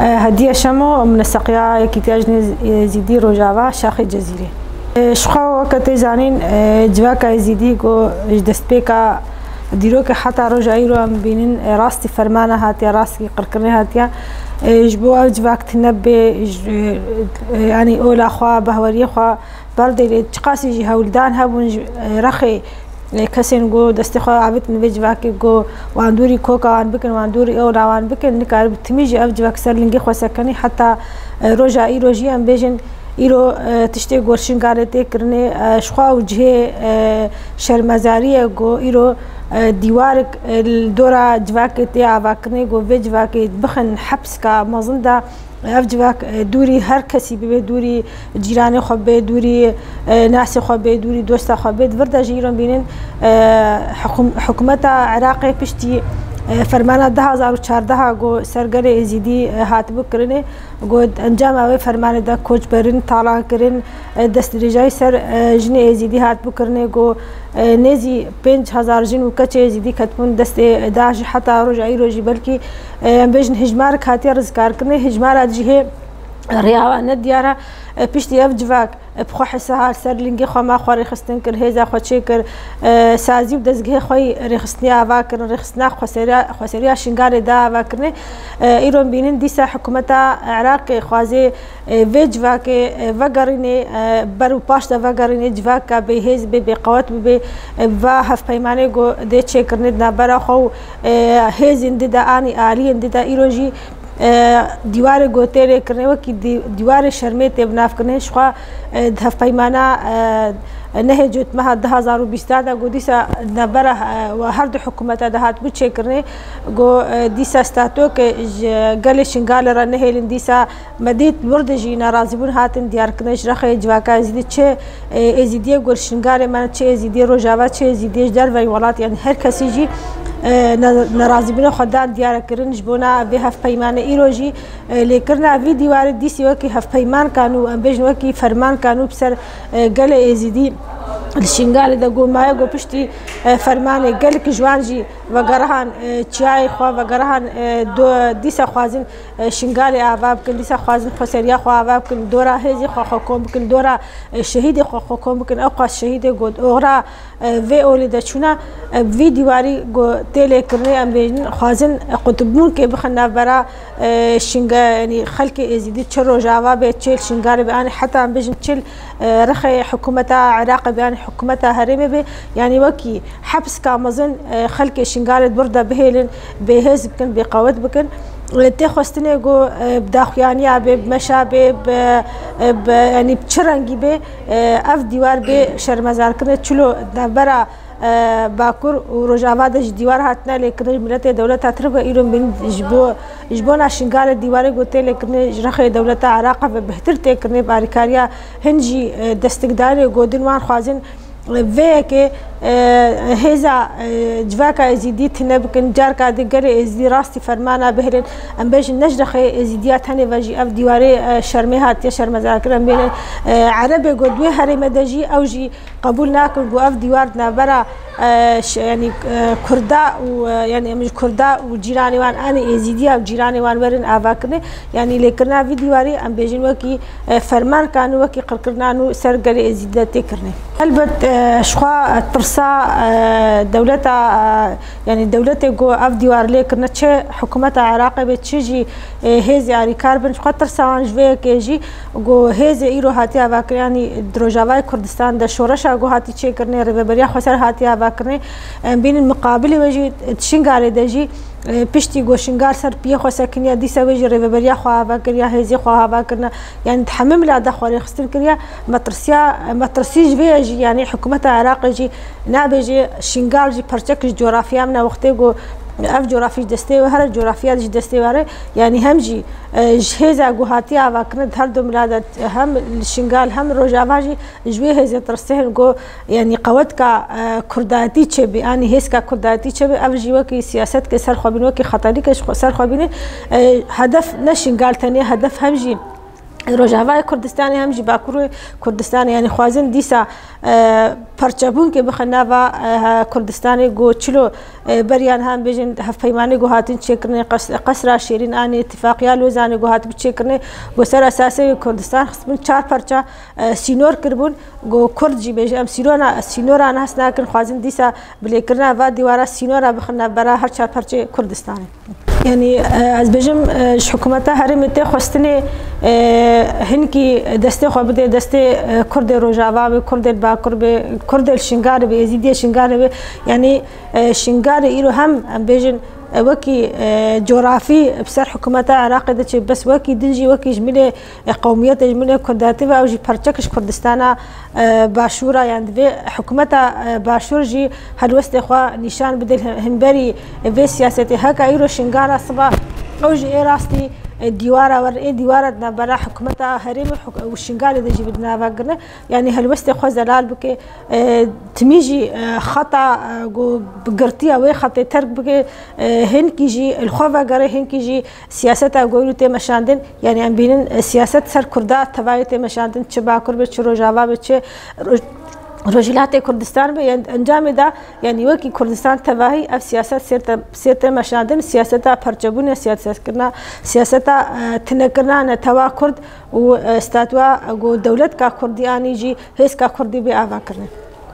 آه، هدية شمو من السقيا كتاج زيدي اه، روجاوا شاخ جزيري اه، شخا وقت زانين جواكا زيدي كو جدسبيكا دیروک حتا رجعی رو هم بینین راست فرمانه هاتیا راستی قرقرنه هاتیا جبو جوا جواکت نبه یعنی اول اخوا بهوری خوا برده چقاسی جی هولدان هبون رخی کەسێن گۆ دەستیخوا ئابتن بێ جوواکە گۆ واندووری کۆکەوان بکن واندووری ئەو راوان بکن نکار تمیژی ئەو جوواکسەر لنگی خۆسەکەنی حتا ڕۆژە ئیرۆژیان بێژن ئیرۆ تشتێک گۆرشنگارێتێکردێ شخوا و جێ شەرمەزاریە گۆ ئیرۆ دیوارك دورا جواكت يا باكني جو فيج باكت بخن حبسكا مازندا ئەف دووری هەر کەسی ببێ دووری جیرانی خۆ بێ دووری ناسی خۆ بێ دووری دۆستا خۆ بێت وەردە ژیرۆم بینن حکوومەتە عراقی پشتی فرمان 2014 گو سرگر ازیدی هات بکرنه گو انجام اوی فرمان دا کوچ برن تالان کرن دست رجای سر جن ازیدی هات بکرنه گو نزی 5000 جن وکچ ازیدی کتبون دست داش حتا روج ای روجی بلکی بجن هجمار کاتی رزکار کرنه هجمار اجهه ریاوانه دیاره پشتی اف جواک بخۆ حسەهار سەر لنگی خۆما خۆ ڕێخستن کرد هێزا خۆچێ کرد سازی و دەستگەهێ خۆی ڕێخستنی ئاواکردن ڕێخستنا خۆسەریا شنگارێ داواکردنێ ئیرۆم بینن دیسا حکوومەتە عراقی خوازێ وێ جواکێ وەگەڕینێ بەر و پاشدا وەگەڕینێ جواکە بێ هێز بێ بێقەوەت ببێ وا هەفپەیمانێ گۆ دێ چێکردنت نابەرەخۆ و هێزین ددا ئانی ئالیەن ددا ئیرۆژی دیوار گوتێرێکردنەوە دیوارە شەرمێ تێبنافکردنێ شخوا هەفپەیمانە نهجت مها 2020 دا گو دیسا نبره و هر دو حکومت دا هات بچه کرنه گو دیسا ستاتو که گل شنگال را نهیلن دیسا مدید ورد جی ناراضی بون هاتن دیار کنش رخه جواکا ازیدی چه ازیدی گر شنگال من چه ازیدی روجاوا چه ازیدی در وی ولات یعنی هر کسی جی ناراضی بون خدان دیار کرنش بونا به هف پیمان ایرو جی لیکرنا وی دیوار دیسی وکی هف پیمان کانو امبیجن وکی فرمان کانو بسر گل ازیدی لشنگال دا گومای گو پشتی فرمان گل که جوان جی و گرهان چای خوا و گرهان دو دیسا خوازن شنگال آواب کن دیسا خوازن خسریا خوا آواب کن دورا هزی خوا خوا کن بکن دورا شهید خوا خوا کن بکن او خوا شهید گود اغرا وی اولی دا چونا وی دیواری گو تیل کرنه امریجن خوازن قطبنون که بخن برا شنگا یعنی خلق ازیدی چه روژاوا به چل شنگال بیان حتی ام بجن چل رخ حکومت عراق بیان حكومتها هرمي به يعني وكي حبس كامزن خلق شنقالت برده بهيلن بهز بكن بقوت بكن لتی خواستنه گو بداخویانی آبه بمشابه ب یعنی بچرنگی به اف دیوار به شرمزار کنه چلو برا باkur Rojava da ji dîwar hatine lêkirin ji miletê dewleta Tirkiye îro bin ji bo ji bo naşingalê dîwarê gotê lêkirinê ji rexê dewleta Iraqê ve bihtir têkirinê barîkariya hin jî destikdarê godîn wan xwazin vê yekê هزا جواكا ازيدي تنبكن جاركا دقري ازدي راستي فرمانا بهرن ام بيج نجرخي ازيديات هني واجي اف ديواري شرمي هات يا شرم زاكرم بين عربي قدوي هري مدجي او جي قبول ناكل قو اف ديوارنا برا ینی کوردا و یعنی ئەمش کوردا و جیرانیوان ئانی ئێزیدیا و جیرانیوان وەرن ئاواکردێ ینی لێکردنا ویدیواری ئەم بێژین وەکی فەرمانکان و وەکی قڕکردان و سەرگەری ئێزیدە تێکردێ هەلبەت شخوا ترسا دەولەتە ینی دەولەتێک گۆ ئەف دیوار لێکردە چێ حکوومەتە عراقە بێت چێژی هێزی ئاریکار بن خوا ترساوان ژوەیە کێژی گۆ هێزی ئیرۆ هاتی ئاواکریانی درۆژاوای کوردستان دە شۆڕەشا گۆ هاتی چێکردنێ ڕێبەریا خۆسەر هاتی ئاوا راکردن بینن مقابل وجه تشنگاره دجی پشتی گوشنگار سر پیه خواسته کنیا دیسا وجه ریوبریا خواه با کریا هزی خواه با کرنا یعنی تحمیم لادا خواه خستن کریا مترسیا مترسیج ویجی یعنی حکومت عراق جی نابجی شنگار جی پرچکش جغرافیا منا وقتی گو اف جغرافیش دسته و هر جغرافیاتش دسته واره یعنی هم جی جهزا گوهاتی آوا کند هر دو ملادت هم شنگال هم روجاوا جی جوی هزی ترسته گو یعنی قوت کا کرداتی چه بی آنی هز کا کرداتی چه بی اف جیوا کی سیاست که سر خوابین و کی خطری که سر خوابینه هدف نه شنگال تنه هدف هم جی رۆژاوای کوردستانی هەمژی باکوڕی کوردستان ینی خوازن دیسا پەرچەبوون کە بخەنا بە کوردستانی گۆچلۆ بەریان هەم بێژن هەفپەیمانی گوهاتن چێکردنی قەسرا شێرین ئانی اتفاقیا لۆزانانی گوهات بچێکردنی بۆ سەر ئەساسی کوردستان خستبوون چار پەرچە سینۆر کردبوون گۆ کوردجی بێژ ئەم سیرۆنا سینۆران هەست ناکردن خوازن دیسا بلێکردنا با دیوارە سینۆرا بخەنا بەرا هەر چار پەرچی کوردستانی. ینی ئەس بێژم حکوومەتە هەرمی تێ خستنی هنکی دسته خو بده دسته کرد روجاوا به کرد باکر به کرد شنگار به یزیدی شنگار به یعنی شنگار ایرو هم بیژن وكي جغرافي بسر حكومة عراق دچ بس وكي دنجي وكي جمله قوميات جمله كرداتي او جي پرچكش كردستانا باشورا يعني في حكومة باشور جي هر وست خوا نشان بدل هنبري في سياستي هكا ايرو شنگارا صبا اوجي اي راستي ديوارا ور اي ديوارا برا حكمتا هريم حك والشنقال دجي بدنا فاقرنا يعني هالوستي خو زلال بك تميجي خطا بقرتيا وي خطي ترك بك هن كيجي الخوفا قري هن كيجي سياستا قولو تي مشاندن يعني ام بينن سياسات سر كردا تبايتي مشاندن تشبا كربت شروجاوا بتش رجلات کردستان به انجام دا یعنی وەکی کوردستان تەواهی ئەف سیاست سێتە مەشادن سیاستا پەرچەبوونە سیاستکردنا سیاستا تنەکردانە تەوا کورد و ستاتوا دەولەت کا کوردیانی جی هێزکە کوردی بێ ئاواکردن.